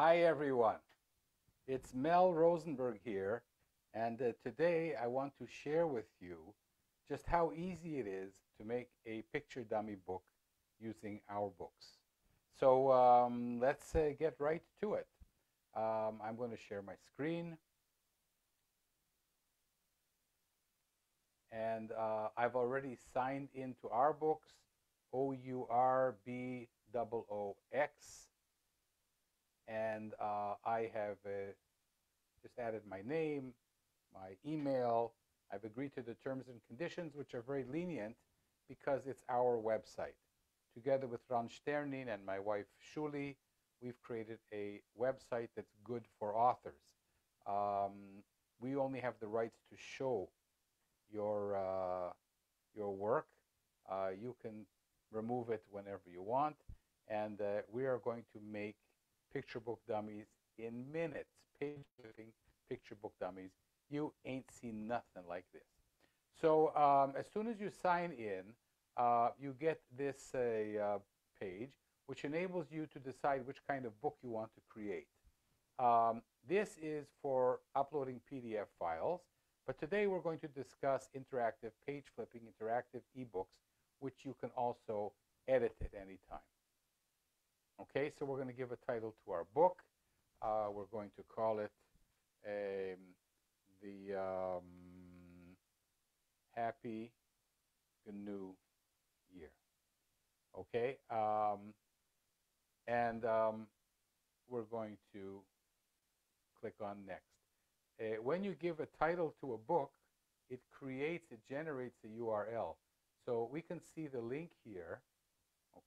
Hi, everyone. It's Mel Rosenberg here, and uh, today I want to share with you just how easy it is to make a picture dummy book using Ourboox. So um, let's uh, get right to it. Um, I'm going to share my screen. And uh, I've already signed into Ourboox, O-U-R-B-O-O-X and uh, I have uh, just added my name, my email. I've agreed to the terms and conditions, which are very lenient because it's our website. Together with Ron Sternin and my wife Shuli, we've created a website that's good for authors. Um, we only have the rights to show your uh, your work. Uh, you can remove it whenever you want, and uh, we are going to make picture book dummies in minutes, page flipping picture book dummies. You ain't seen nothing like this. So um, as soon as you sign in, uh, you get this uh, page, which enables you to decide which kind of book you want to create. Um, this is for uploading PDF files, but today we're going to discuss interactive page flipping, interactive ebooks, which you can also edit at any time. Okay, so we're going to give a title to our book. Uh, we're going to call it um, the um, Happy GNU Year. Okay, um, and um, we're going to click on Next. Uh, when you give a title to a book, it creates, it generates a URL. So we can see the link here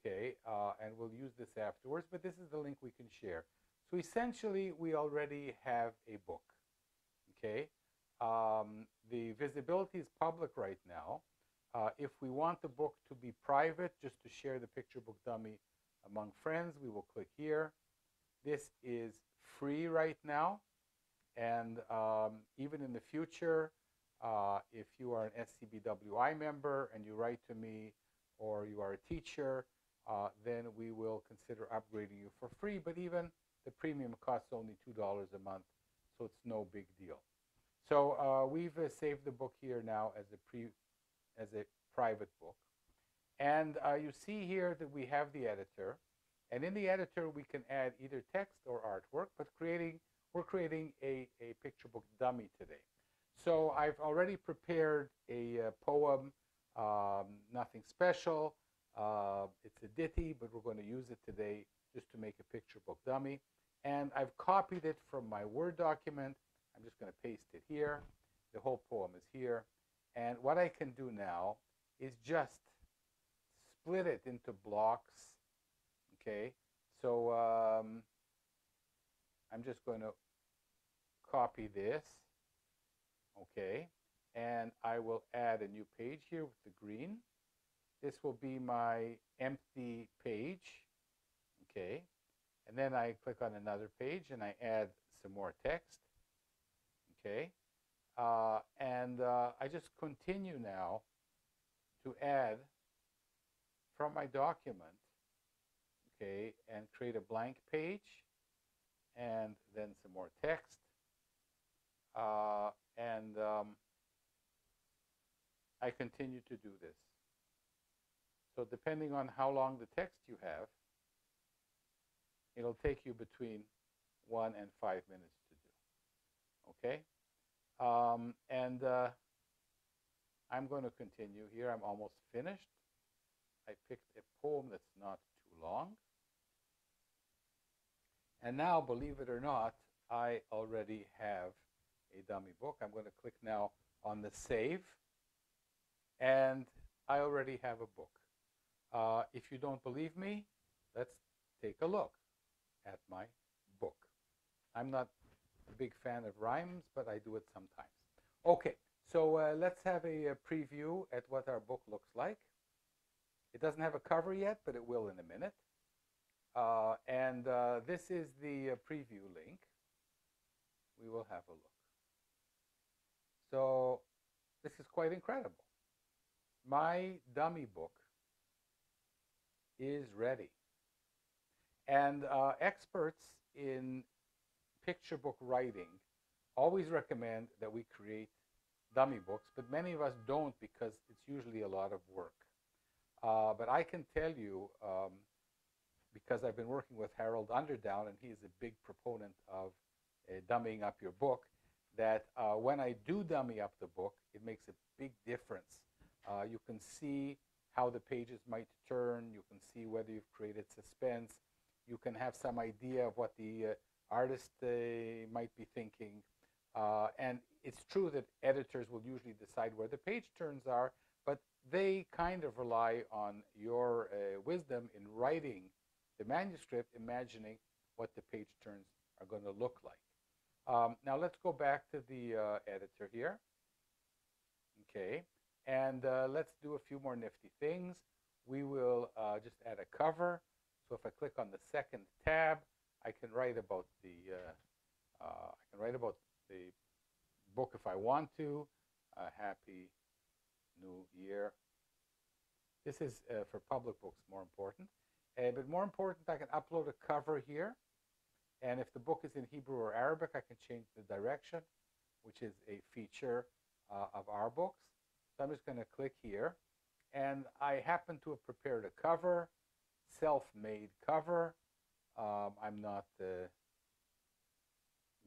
okay? Uh, and we'll use this afterwards, but this is the link we can share. So essentially, we already have a book, okay? Um, the visibility is public right now. Uh, if we want the book to be private, just to share the picture book dummy among friends, we will click here. This is free right now. And um, even in the future, uh, if you are an SCBWI member and you write to me or you are a teacher, uh, then we will consider upgrading you for free. But even the premium costs only $2 a month, so it's no big deal. So uh, we've uh, saved the book here now as a, pre, as a private book. And uh, you see here that we have the editor. And in the editor, we can add either text or artwork, but creating, we're creating a, a picture book dummy today. So I've already prepared a uh, poem, um, nothing special. Uh, it's a ditty, but we're going to use it today just to make a picture book dummy. And I've copied it from my Word document. I'm just going to paste it here. The whole poem is here. And what I can do now is just split it into blocks. Okay, so um, I'm just going to copy this. Okay, and I will add a new page here with the green. This will be my empty page. Okay. And then I click on another page and I add some more text. Okay. Uh, and uh, I just continue now to add from my document, okay, and create a blank page and then some more text. Uh, and um, I continue to do this. So depending on how long the text you have, it'll take you between one and five minutes to do. Okay? Um, and uh, I'm going to continue here. I'm almost finished. I picked a poem that's not too long. And now, believe it or not, I already have a dummy book. I'm going to click now on the save. And I already have a book. Uh, if you don't believe me, let's take a look at my book. I'm not a big fan of rhymes, but I do it sometimes. Okay, so uh, let's have a, a, preview at what our book looks like. It doesn't have a cover yet, but it will in a minute. Uh, and uh, this is the uh, preview link. We will have a look. So this is quite incredible. My dummy book is ready. And uh, experts in picture book writing always recommend that we create dummy books, but many of us don't because it's usually a lot of work. Uh, but I can tell you, um, because I've been working with Harold Underdown, and he's a big proponent of uh, dummying up your book, that uh, when I do dummy up the book, it makes a big difference. Uh, you can see how the pages might turn. You can see whether you've created suspense. You can have some idea of what the uh, artist uh, might be thinking. Uh, and it's true that editors will usually decide where the page turns are, but they kind of rely on your wisdom in writing the manuscript, imagining what the page turns are going to look like. Um, now let's go back to the uh, editor here. Okay, and uh, let's do a few more nifty things. We will uh, just add a cover. So if I click on the second tab, I can write about the uh, uh, I can write about the book if I want to. happy New Year. This is uh, for public books more important. Uh, but more important, I can upload a cover here. And if the book is in Hebrew or Arabic, I can change the direction, which is a feature uh, of Ourboox. So I'm just going to click here. And I happen to have prepared a cover, self-made cover. Um, I'm not uh,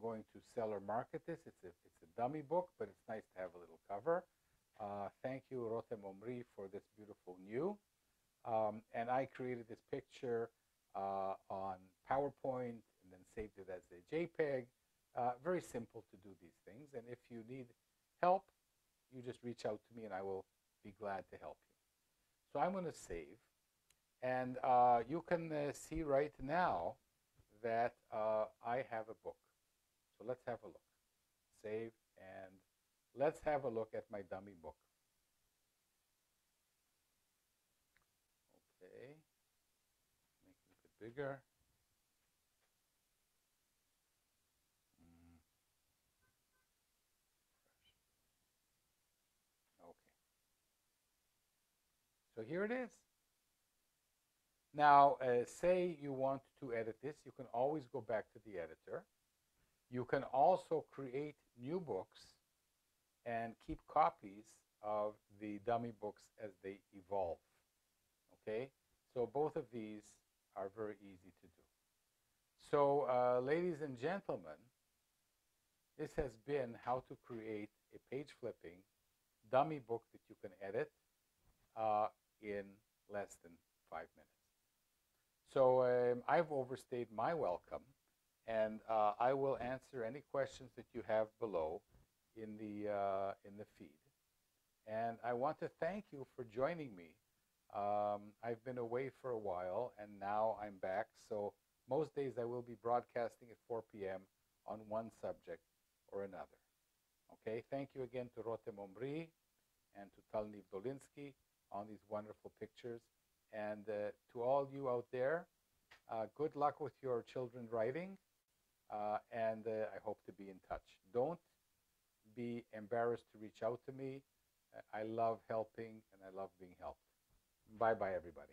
going to sell or market this. It's a, it's a dummy book, but it's nice to have a little cover. Uh, thank you, Rotem Omri, for this beautiful new. Um, and I created this picture uh, on PowerPoint and then saved it as a JPEG. Uh, very simple to do these things. And if you need help, you just reach out to me and I will be glad to help you. So I'm going to save. And uh, you can uh, see right now that uh, I have a book. So let's have a look. Save and let's have a look at my dummy book. Okay, make it a bit bigger. So here it is. Now, uh, say you want to edit this, you can always go back to the editor. You can also create new books and keep copies of the dummy books as they evolve. Okay, so both of these are very easy to do. So, uh, ladies and gentlemen, this has been how to create a page flipping dummy book that you can edit uh, in less than five minutes. So um, I've overstayed my welcome, and uh, I will answer any questions that you have below in the, uh, in the feed. And I want to thank you for joining me. Um, I've been away for a while and now I'm back. So most days I will be broadcasting at 4 p.m. on one subject or another. Okay, thank you again to Rotem Omri and to Talniv Dolinsky on these wonderful pictures. And uh, to all you out there, uh, good luck with your children writing. Uh, and uh, I hope to be in touch. Don't be embarrassed to reach out to me. I love helping and I love being helped. Bye bye, everybody.